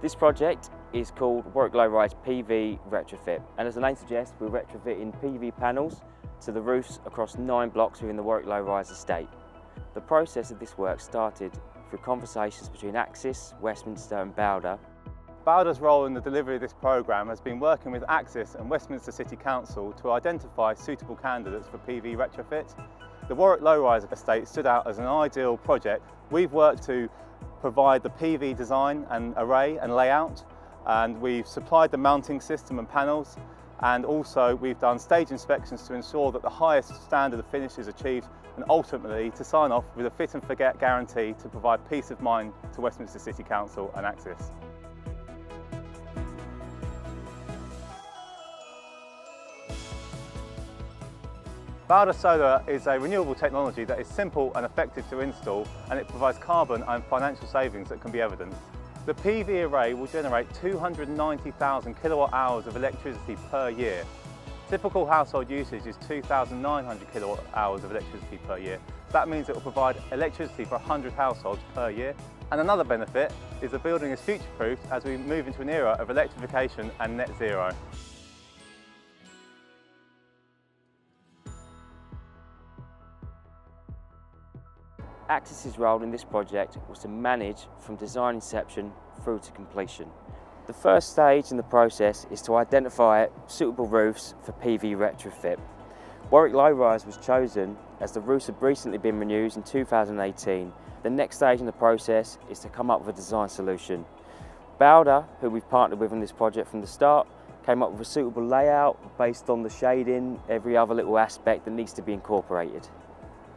This project is called Warwick Low Rise PV Retrofit and as the name suggests we're retrofitting PV panels to the roofs across nine blocks within the Warwick Low Rise estate. The process of this work started through conversations between Axis, Westminster and Bauder. Bauder's role in the delivery of this programme has been working with Axis and Westminster City Council to identify suitable candidates for PV retrofit. The Warwick Low Rise estate stood out as an ideal project. We've worked to provide the PV design and array and layout and we've supplied the mounting system and panels and also we've done stage inspections to ensure that the highest standard of finish is achieved and ultimately to sign off with a fit and forget guarantee to provide peace of mind to Westminster City Council and Axis. Bauder Solar is a renewable technology that is simple and effective to install and it provides carbon and financial savings that can be evidenced. The PV array will generate 290,000 kilowatt hours of electricity per year. Typical household usage is 2,900 kilowatt hours of electricity per year. That means it will provide electricity for 100 households per year. And another benefit is the building is future-proofed as we move into an era of electrification and net zero. Axis's role in this project was to manage from design inception through to completion. The first stage in the process is to identify suitable roofs for PV retrofit. Warwick Low Rise was chosen as the roofs had recently been renewed in 2018. The next stage in the process is to come up with a design solution. Bauder, who we've partnered with on this project from the start, came up with a suitable layout based on the shading, every other little aspect that needs to be incorporated.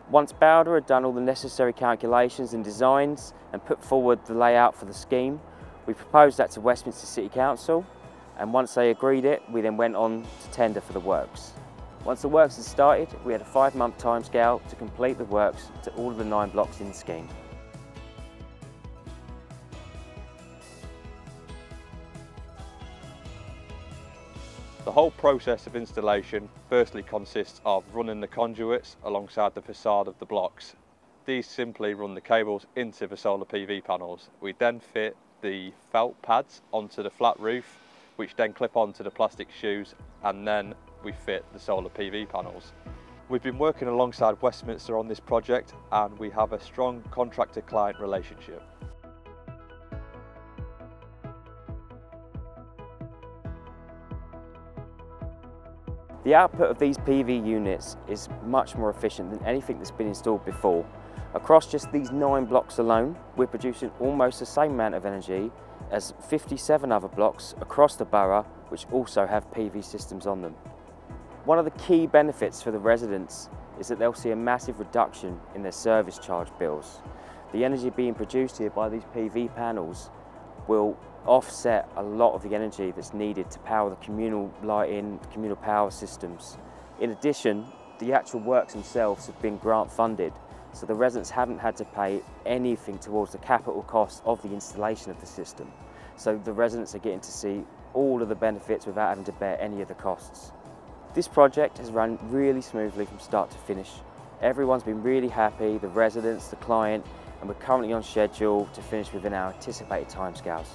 Once Bauder had done all the necessary calculations and designs and put forward the layout for the scheme, we proposed that to Westminster City Council and once they agreed it, we then went on to tender for the works. Once the works had started, we had a five month timescale to complete the works to all of the nine blocks in the scheme. The whole process of installation firstly consists of running the conduits alongside the facade of the blocks. These simply run the cables into the solar PV panels. We then fit the felt pads onto the flat roof, which then clip onto the plastic shoes, and then we fit the solar PV panels. We've been working alongside Westminster on this project and we have a strong contractor-client relationship. The output of these PV units is much more efficient than anything that's been installed before. Across just these nine blocks alone, we're producing almost the same amount of energy as 57 other blocks across the borough which also have PV systems on them. One of the key benefits for the residents is that they'll see a massive reduction in their service charge bills. The energy being produced here by these PV panels will offset a lot of the energy that's needed to power the communal lighting, communal power systems. In addition, the actual works themselves have been grant funded, so the residents haven't had to pay anything towards the capital cost of the installation of the system. So the residents are getting to see all of the benefits without having to bear any of the costs. This project has run really smoothly from start to finish. Everyone's been really happy, the residents, the client, and we're currently on schedule to finish within our anticipated timescales.